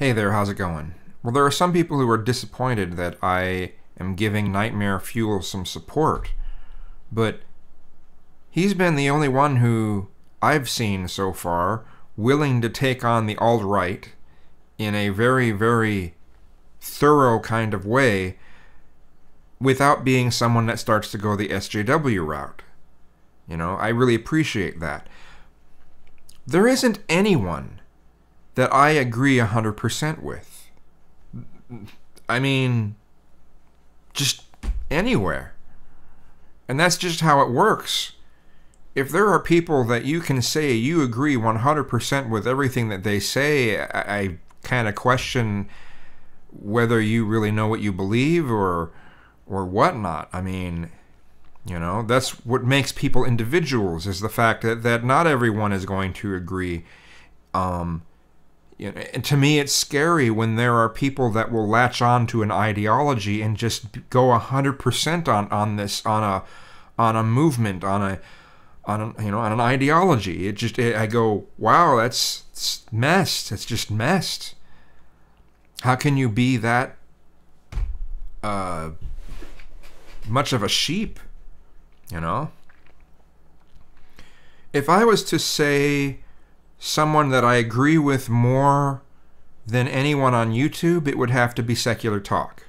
Hey there, how's it going? Well, there are some people who are disappointed that I am giving Nightmare Fuel some support, but he's been the only one who I've seen so far willing to take on the alt right in a very, very thorough kind of way without being someone that starts to go the SJW route. You know, I really appreciate that. There isn't anyone that I agree 100% with. I mean, just anywhere. And that's just how it works. If there are people that you can say you agree 100% with everything that they say, I, I kind of question whether you really know what you believe or or whatnot. I mean, you know, that's what makes people individuals is the fact that, that not everyone is going to agree. Um, you know, and to me, it's scary when there are people that will latch on to an ideology and just go hundred percent on on this on a on a movement on a on a, you know on an ideology. It just it, I go, wow, that's messed. It's just messed. How can you be that uh, much of a sheep? You know. If I was to say someone that I agree with more than anyone on YouTube, it would have to be Secular Talk.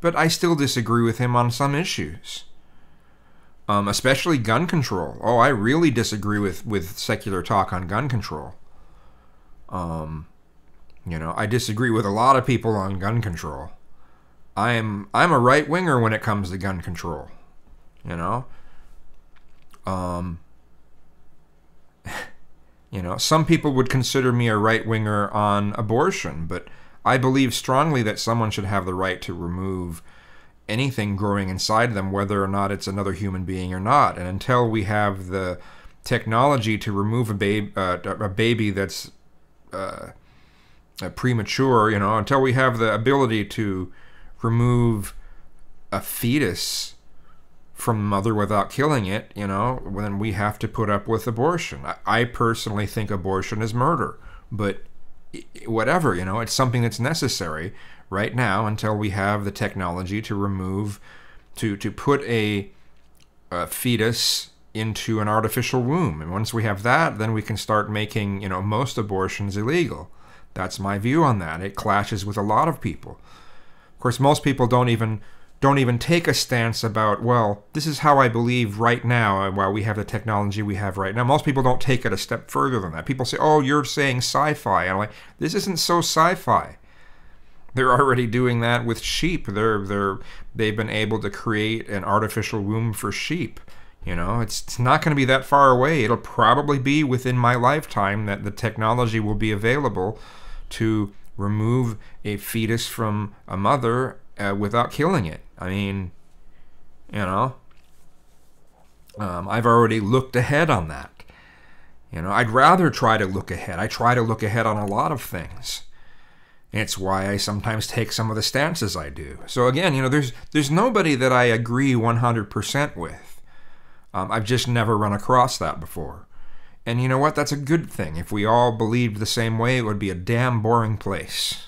But I still disagree with him on some issues. Um, especially gun control. Oh, I really disagree with, with Secular Talk on gun control. Um, you know, I disagree with a lot of people on gun control. I am I'm a right winger when it comes to gun control. You know? Um you know, some people would consider me a right winger on abortion, but I believe strongly that someone should have the right to remove anything growing inside them, whether or not it's another human being or not. And until we have the technology to remove a, babe, uh, a baby that's uh, premature, you know, until we have the ability to remove a fetus from mother without killing it, you know, then we have to put up with abortion. I, personally think abortion is murder, but whatever, you know, it's something that's necessary right now until we have the technology to remove, to to put a, a fetus into an artificial womb. And once we have that, then we can start making, you know, most abortions illegal. That's my view on that. It clashes with a lot of people. Of course, most people don't even don't even take a stance about, well, this is how I believe right now, while we have the technology we have right now. Most people don't take it a step further than that. People say, oh, you're saying sci fi. And I'm like, this isn't so sci fi. They're already doing that with sheep. They're they're they've been able to create an artificial womb for sheep. You know, it's, it's not going to be that far away. It'll probably be within my lifetime that the technology will be available to remove a fetus from a mother uh, without killing it. I mean, you know, um, I've already looked ahead on that. You know, I'd rather try to look ahead. I try to look ahead on a lot of things. It's why I sometimes take some of the stances I do. So again, you know, there's there's nobody that I agree 100% with. Um, I've just never run across that before. And you know what? That's a good thing. If we all believed the same way, it would be a damn boring place.